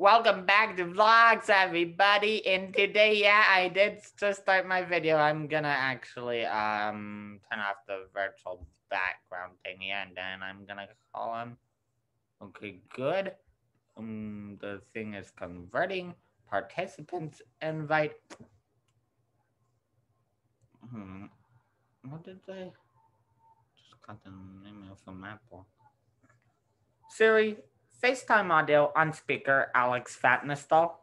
Welcome back to vlogs, everybody. And today, yeah, I did just start my video. I'm gonna actually um turn off the virtual background thingy, and then I'm gonna call him. Okay, good. Um, the thing is converting participants invite. Hmm. What did they? Just got the email from Apple. Siri, FaceTime audio on speaker, Alex Fatnestal.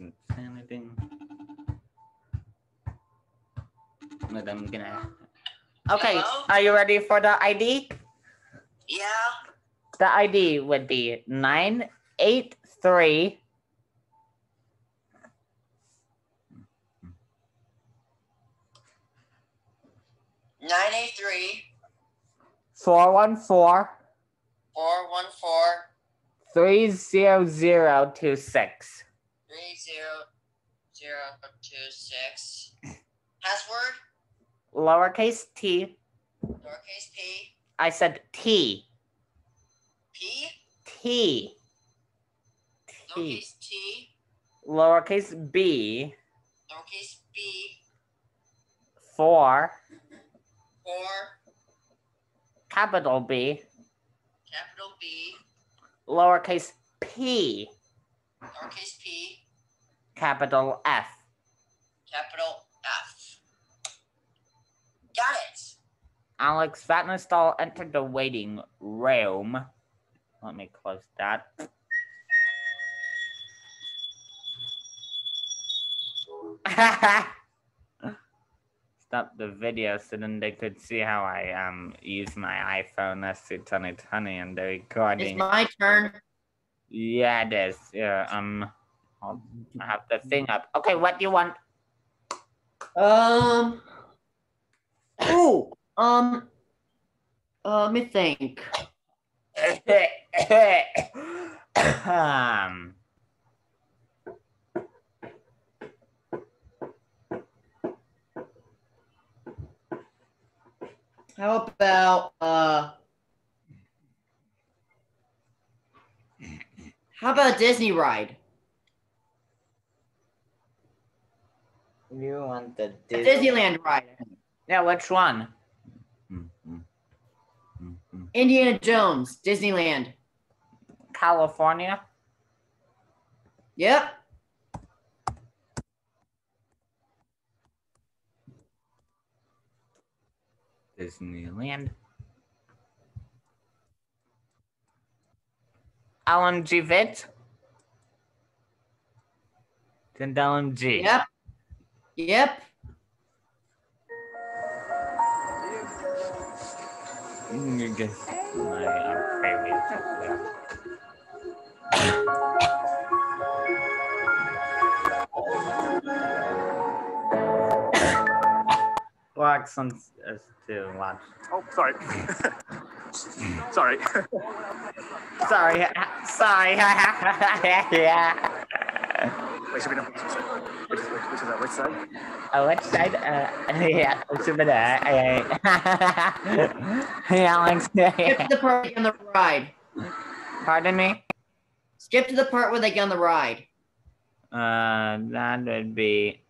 Say anything. But I'm gonna. Okay, Hello? are you ready for the ID? Yeah. The ID would be nine eight three Nine eight three four one four four one four three zero zero two six. three zero zero two six. Password Lowercase t. lowercase p I said T. p T. T. lowercase t Lowercase b. lowercase b Four. four Capital B. capital B Lowercase p. lowercase p Capital F. capital F. Got it. Alex Vatnestall entered the waiting room. Let me close that. Stop the video so then they could see how I um use my iPhone SE 2020 and the recording. It's my turn. Yeah, it is. Yeah, um, I'll have the thing up. Okay, what do you want? Um. Oh. Um. Uh, let me think. um, How about uh? How about a Disney ride? you want the Disney? Disneyland ride. Yeah, which one? Indiana Jones, Disneyland. California. Yep. Disneyland. LMG Vit. And LMG. Yep. Yep. Guess my uh, previous yeah. Blocks on us to watch. Oh, sorry. sorry. Sorry, sorry. yeah. Wait, should we know which side? Which is, which, which is that? Which side? Oh, which side? Uh, yeah, over there. Hey, Alex. Skip to the part on the ride. Pardon me. Skip to the part where they get on the ride. Uh, that would be.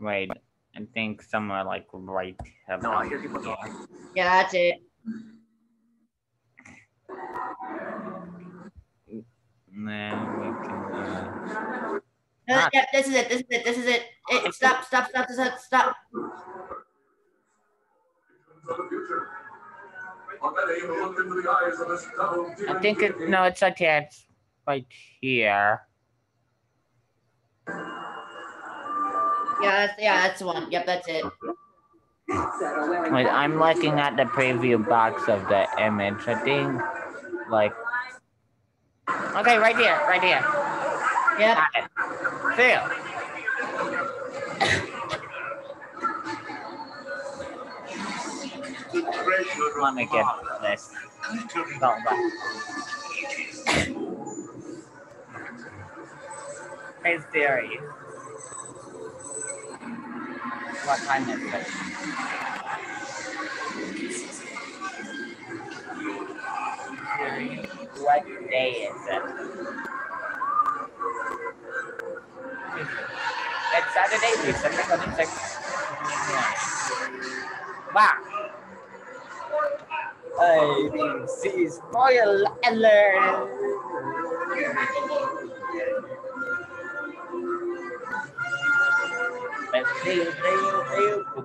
Wait, I think somewhere like right. No, I about hear people talking. Yeah, that's it. Then we can. Uh... No, Ah. Yep, this is it. This is it. This is it. it stop, stop, stop, stop, stop. I think it. No, it's right here. It's right here. Yeah, that's, yeah, that's the one. Yep, that's it. Wait, I'm looking at the preview box of the image. I think, like. Okay, right here, right here. It. Feel. Let me get this. Hold on. Hey Siri. What time is it? What day is it? It's Saturday, December 26th. Wow. ABC spoiler alert. My pocket.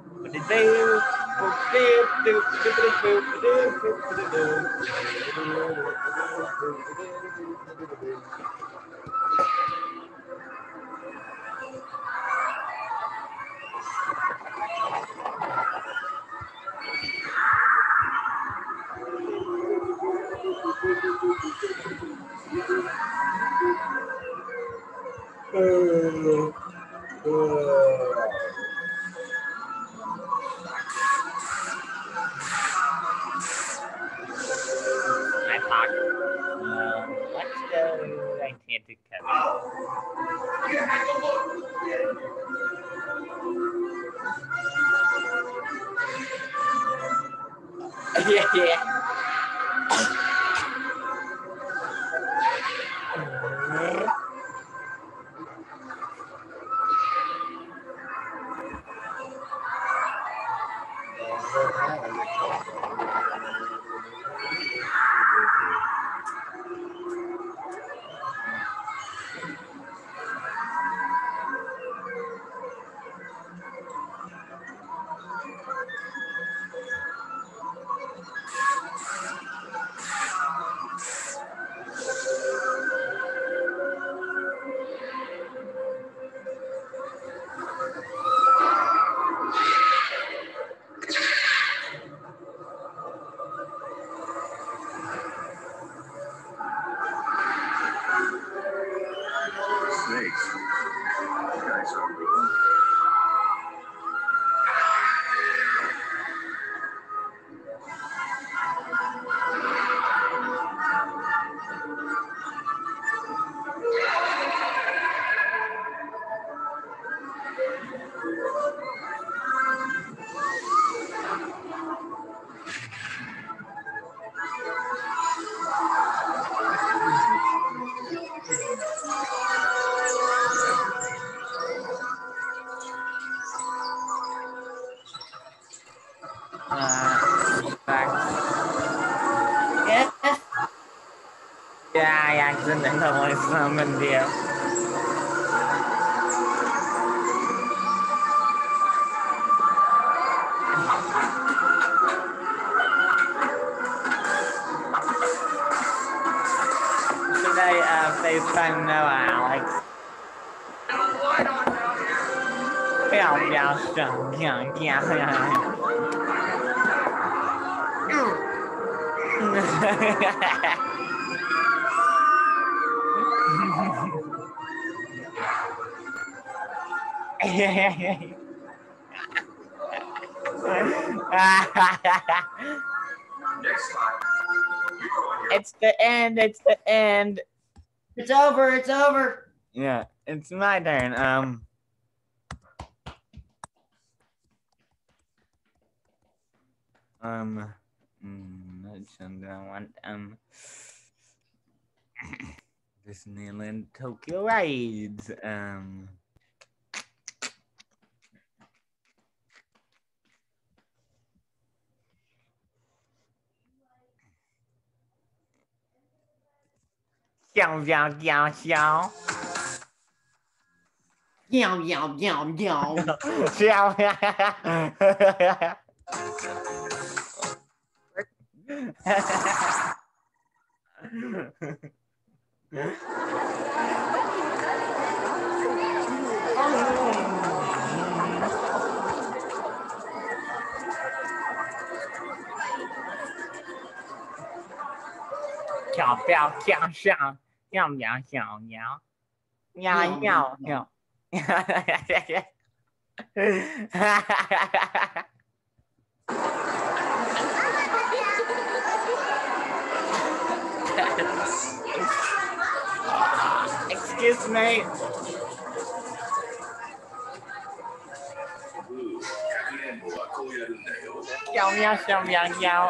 Uh, let's go right here to Kevin. yeah, yeah. നിങ്ങളുടെ voice I uh, FaceTime now, Alex? Yeah, yeah, strong, yeah, yeah, yeah. Ha ha ha ha! it's the end. It's the end. It's over. It's over. Yeah, it's my turn. Um. Um. mm, I want um. Disneyland Tokyo rides. Um. 香香香香，香香香香香香，哈哈哈哈哈哈，哈哈哈哈，哈哈哈哈。小标向上，淼淼小鸟，喵喵喵，哈哈哈哈哈，哈哈哈哈 Excuse me. Meow meow meow meow.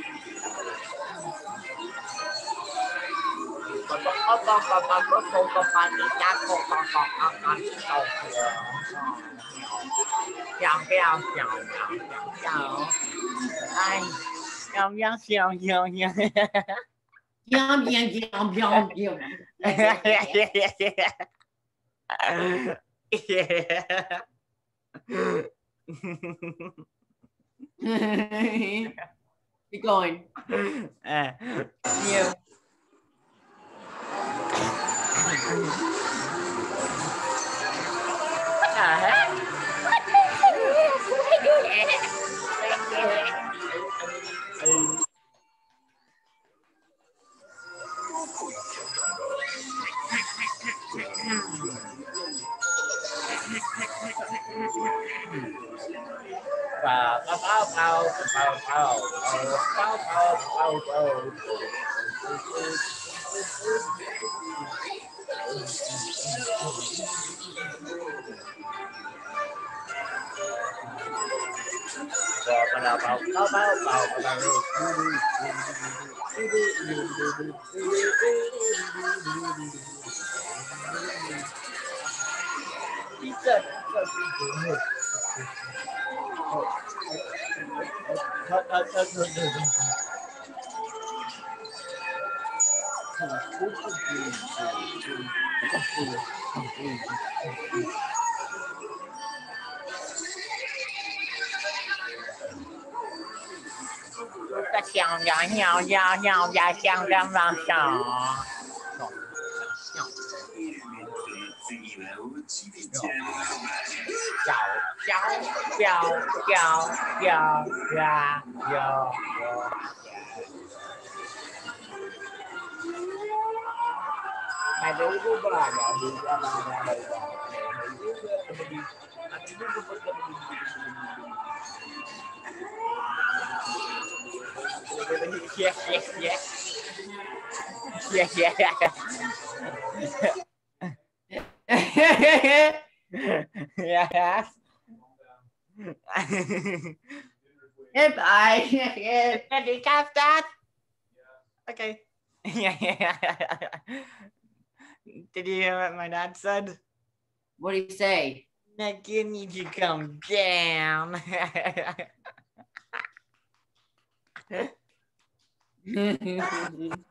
Yum, yum, yum, yum, yum. Yum, yum, yum, yum, yum. Yeah. Keep going. Uh, yeah. À, Hả? teacher các chàng nhỏ nhỏ nhỏ nhỏ dài chàng đang làm sao chào cháu chào chào giờ gà giờ mày đối với bà nhỏ đi ra bà ra đây bà Yeah, yeah, yeah. Yeah, yeah, yeah. Yes. yes. Goodbye. Yes. Did you catch that? Okay. Yeah, yeah. yeah. Did you hear what my dad said? What do you say? Nick, you need to come down.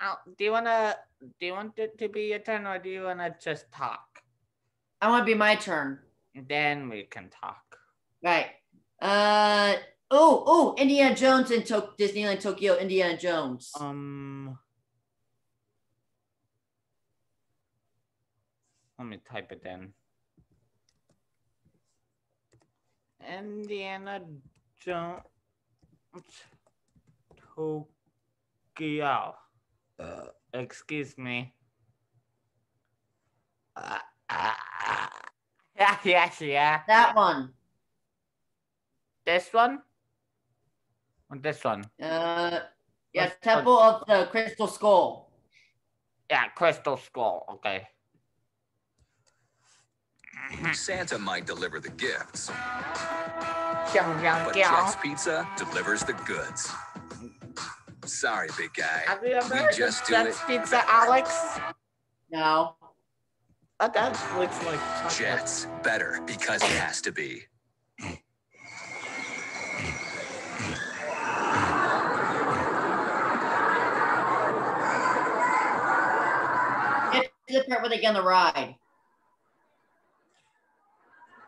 Al, do you wanna do you want it to be your turn or do you wanna just talk? I want to be my turn. Then we can talk. Right. Uh oh, oh, Indiana Jones in to- Disneyland Tokyo, Indiana Jones. Um let me type it in. Indiana Jones Tokyo. Uh, excuse me. Uh, uh, yeah, yes, yeah. that one. This one? Or this one? Uh yeah, Let's- Temple of the Crystal Skull. Yeah, Crystal Skull. Okay. Santa might deliver the gifts, Pyong, pyong, but pyong. Jack's Pizza delivers the goods. Sorry, big guy. Have you ever We just of do Jets it Pizza, Alex? No. Oh, that looks like chocolate. Jets better because it has to be. Get to the part where they get on the ride.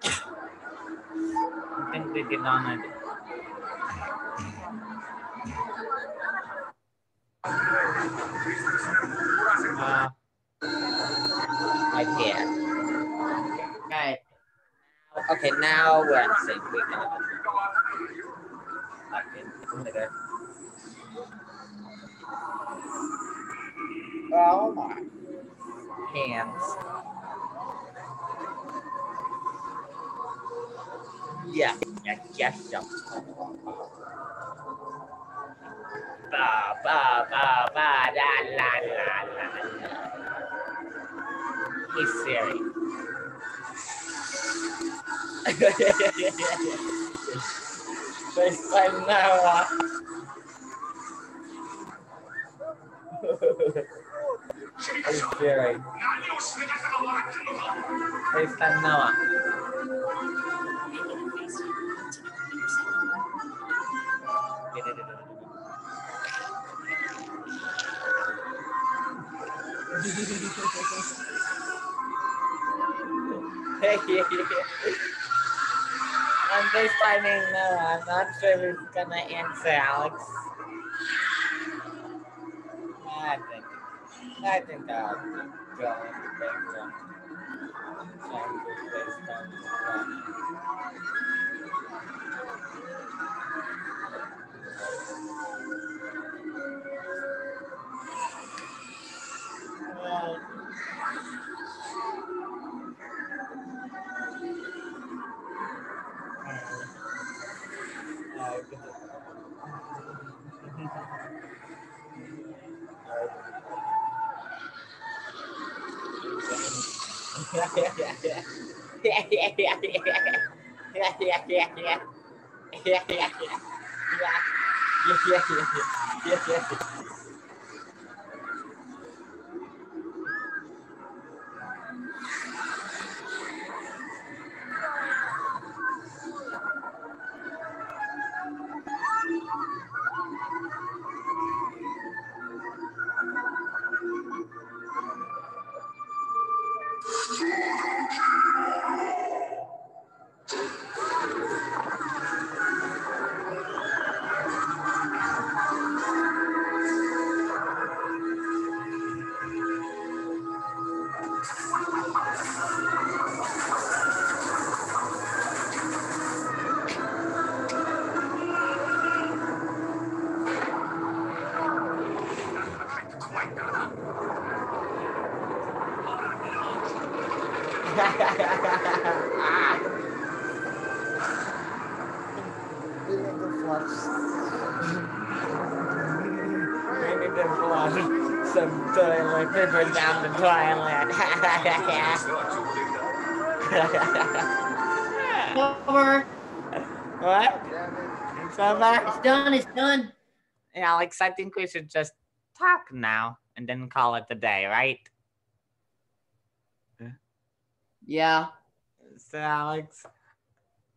I think they get on it. Uh, right here. Right. Okay, now we're in sync. We can. Okay. Oh my hands. Yeah, yeah, yeah, yeah. Ba ba ba ba la la la la. Hey Siri. Now. Hey Siri. Now. I'm just timing no, I'm not sure who's gonna answer, Alex. I think I think I'll go and based yeah, yeah, yeah, We need to flush. We need to flush some toilet paper down the toilet. Over. what? It's over? It's done. It's done. Alex, I think we should just talk now and then call it a day, right? Yeah. So, Alex,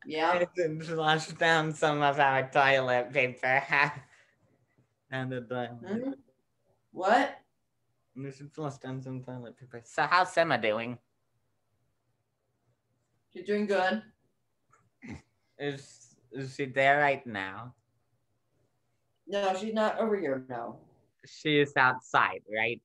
Yeah. I didn't flush down some of our toilet paper. and the toilet. Hmm? What? We should flush down some toilet paper. So how's Sema doing? She's doing good. Is is she there right now? No, she's not over here now. She is outside, right?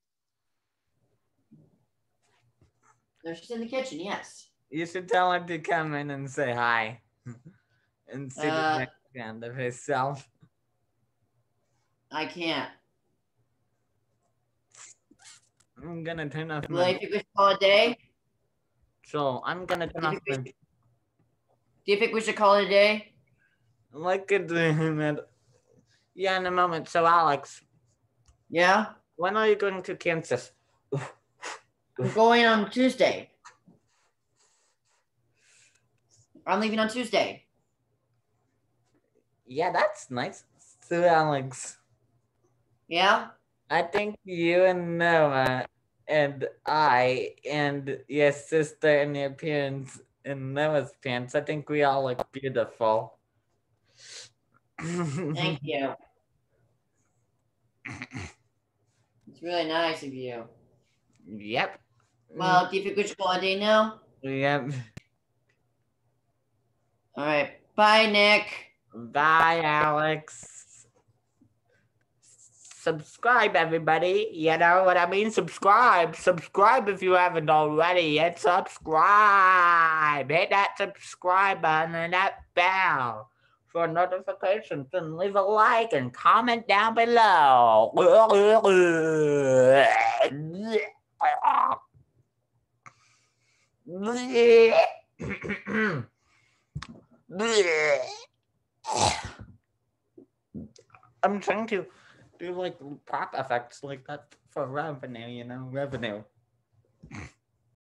No, she's in the kitchen. Yes. You should tell her to come in and say hi. and see Uh, the end of herself. I can't. I'm gonna turn off Well, my you think we should call it a day? so I'm gonna turn Do off my we- Do you think we should call it a day? Look at him. Yeah, in a moment. So, Alex, Yeah. when are you going to Kansas? We're going on Tuesday. I'm leaving on Tuesday. Yeah, that's nice. So, Alex, Yeah. I think you and Noah and I and your sister and your parents and Noah's parents, I think we all look beautiful. Thank you. It's really nice of you. yep. Well, do you think we should call it a day now? Yep. All right. Bye, Nick. Bye, Alex. Subscribe, everybody. You know what I mean? Subscribe. Subscribe if you haven't already yet. Subscribe. Hit that subscribe button and that bell for notifications and leave a like and comment down below. I'm trying to do like pop effects like that for revenue, you know, revenue.